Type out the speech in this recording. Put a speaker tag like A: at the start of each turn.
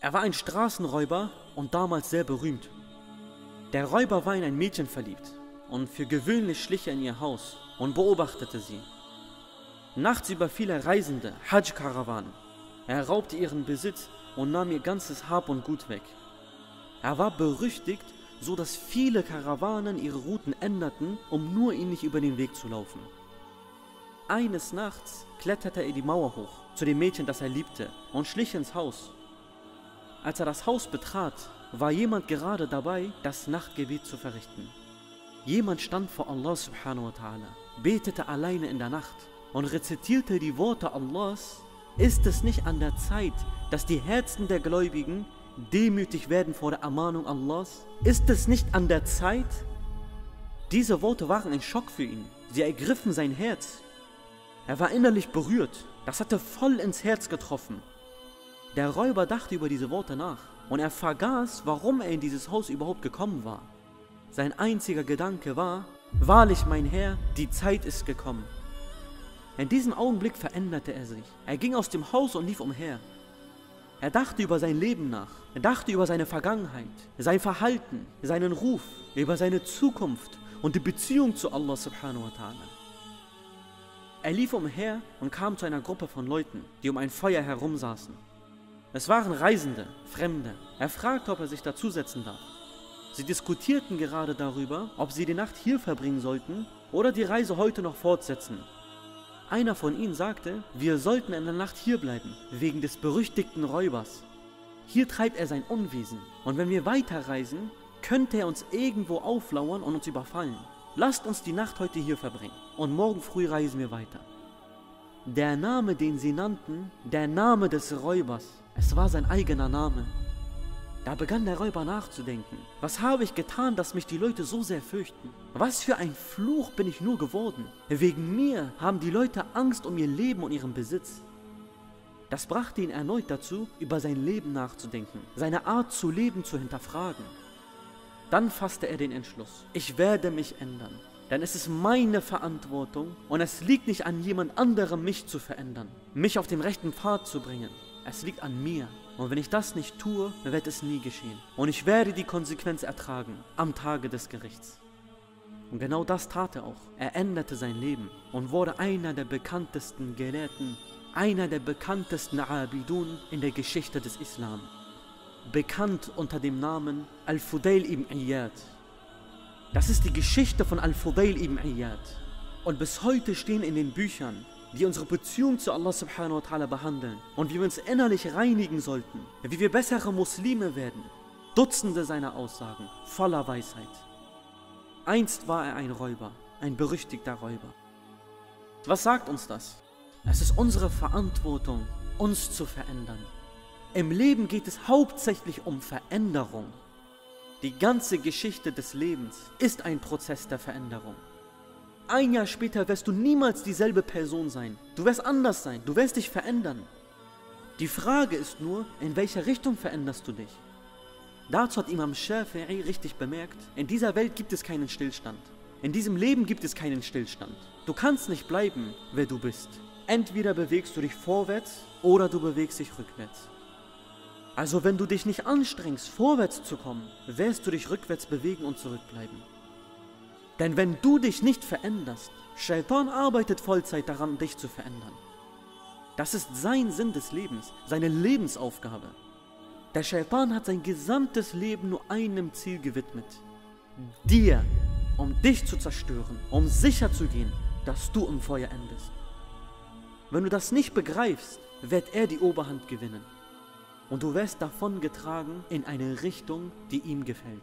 A: Er war ein Straßenräuber und damals sehr berühmt. Der Räuber war in ein Mädchen verliebt und für gewöhnlich schlich er in ihr Haus und beobachtete sie. Nachts überfiel er Reisende, Hajj-Karawanen. Er raubte ihren Besitz und nahm ihr ganzes Hab und Gut weg. Er war berüchtigt, so dass viele Karawanen ihre Routen änderten, um nur ihn nicht über den Weg zu laufen. Eines Nachts kletterte er die Mauer hoch zu dem Mädchen, das er liebte, und schlich ins Haus. Als er das Haus betrat, war jemand gerade dabei, das Nachtgebet zu verrichten. Jemand stand vor Allah subhanahu wa ta'ala, betete alleine in der Nacht und rezitierte die Worte Allahs, ist es nicht an der Zeit, dass die Herzen der Gläubigen demütig werden vor der Ermahnung Allahs? Ist es nicht an der Zeit? Diese Worte waren ein Schock für ihn. Sie ergriffen sein Herz. Er war innerlich berührt. Das hatte voll ins Herz getroffen. Der Räuber dachte über diese Worte nach und er vergaß, warum er in dieses Haus überhaupt gekommen war. Sein einziger Gedanke war, wahrlich mein Herr, die Zeit ist gekommen. In diesem Augenblick veränderte er sich. Er ging aus dem Haus und lief umher. Er dachte über sein Leben nach. Er dachte über seine Vergangenheit, sein Verhalten, seinen Ruf, über seine Zukunft und die Beziehung zu Allah subhanahu wa ta'ala. Er lief umher und kam zu einer Gruppe von Leuten, die um ein Feuer herumsaßen. Es waren Reisende, Fremde. Er fragte, ob er sich dazusetzen darf. Sie diskutierten gerade darüber, ob sie die Nacht hier verbringen sollten oder die Reise heute noch fortsetzen. Einer von ihnen sagte, wir sollten in der Nacht hier bleiben, wegen des berüchtigten Räubers. Hier treibt er sein Unwesen und wenn wir weiterreisen, könnte er uns irgendwo auflauern und uns überfallen. Lasst uns die Nacht heute hier verbringen und morgen früh reisen wir weiter. Der Name, den sie nannten, der Name des Räubers, es war sein eigener Name. Da begann der Räuber nachzudenken. Was habe ich getan, dass mich die Leute so sehr fürchten? Was für ein Fluch bin ich nur geworden? Wegen mir haben die Leute Angst um ihr Leben und ihren Besitz. Das brachte ihn erneut dazu, über sein Leben nachzudenken, seine Art zu leben zu hinterfragen. Dann fasste er den Entschluss, ich werde mich ändern, denn es ist meine Verantwortung und es liegt nicht an jemand anderem, mich zu verändern, mich auf den rechten Pfad zu bringen. Es liegt an mir. Und wenn ich das nicht tue, wird es nie geschehen. Und ich werde die Konsequenz ertragen am Tage des Gerichts. Und genau das tat er auch. Er änderte sein Leben und wurde einer der bekanntesten Gelehrten, einer der bekanntesten Abidun in der Geschichte des Islam. Bekannt unter dem Namen Al-Fudail ibn Iyad. Das ist die Geschichte von Al-Fudail ibn Iyad. Und bis heute stehen in den Büchern die unsere Beziehung zu Allah subhanahu wa ta'ala behandeln und wie wir uns innerlich reinigen sollten, wie wir bessere Muslime werden. Dutzende seiner Aussagen, voller Weisheit. Einst war er ein Räuber, ein berüchtigter Räuber. Was sagt uns das? Es ist unsere Verantwortung, uns zu verändern. Im Leben geht es hauptsächlich um Veränderung. Die ganze Geschichte des Lebens ist ein Prozess der Veränderung. Ein Jahr später wirst du niemals dieselbe Person sein. Du wirst anders sein. Du wirst dich verändern. Die Frage ist nur, in welcher Richtung veränderst du dich? Dazu hat Imam Shafi'i richtig bemerkt, in dieser Welt gibt es keinen Stillstand. In diesem Leben gibt es keinen Stillstand. Du kannst nicht bleiben, wer du bist. Entweder bewegst du dich vorwärts oder du bewegst dich rückwärts. Also wenn du dich nicht anstrengst, vorwärts zu kommen, wirst du dich rückwärts bewegen und zurückbleiben. Denn wenn du dich nicht veränderst, Shaitan arbeitet Vollzeit daran, dich zu verändern. Das ist sein Sinn des Lebens, seine Lebensaufgabe. Der Shaitan hat sein gesamtes Leben nur einem Ziel gewidmet. Dir, um dich zu zerstören, um sicher zu gehen, dass du im Feuer endest. Wenn du das nicht begreifst, wird er die Oberhand gewinnen. Und du wirst davon getragen in eine Richtung, die ihm gefällt.